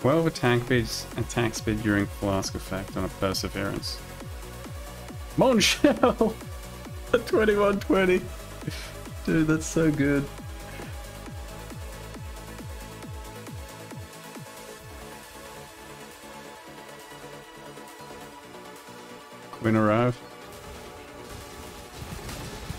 12 attack speed, attack speed during flask effect on a perseverance. Molten Shell! 2120. Dude, that's so good. Quinn arrive.